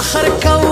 فخر کوم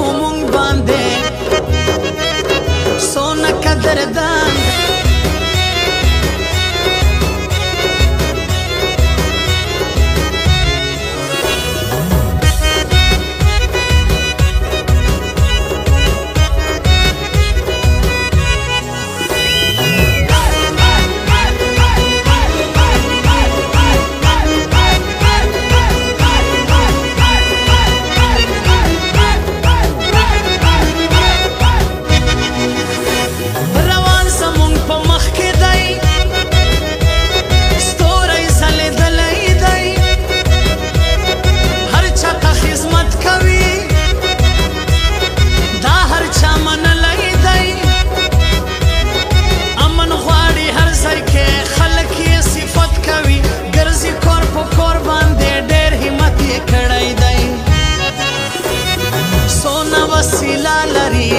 وسیله لري